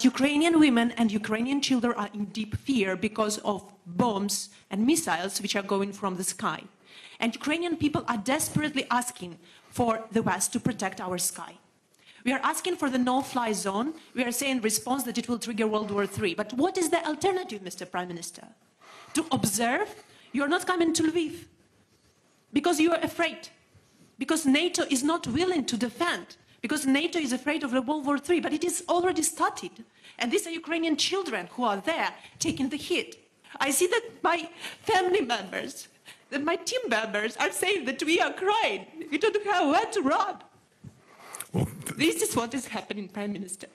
Ukrainian women and Ukrainian children are in deep fear because of bombs and missiles which are going from the sky. And Ukrainian people are desperately asking for the West to protect our sky. We are asking for the no-fly zone. We are saying in response that it will trigger World War III. But what is the alternative, Mr. Prime Minister? To observe? You're not coming to Lviv because you are afraid. Because NATO is not willing to defend. Because NATO is afraid of the World War III. But it is already started. And these are Ukrainian children who are there taking the hit. I see that my family members, that my team members are saying that we are crying. We don't have where to run. Well, This is what is happening, Prime Minister.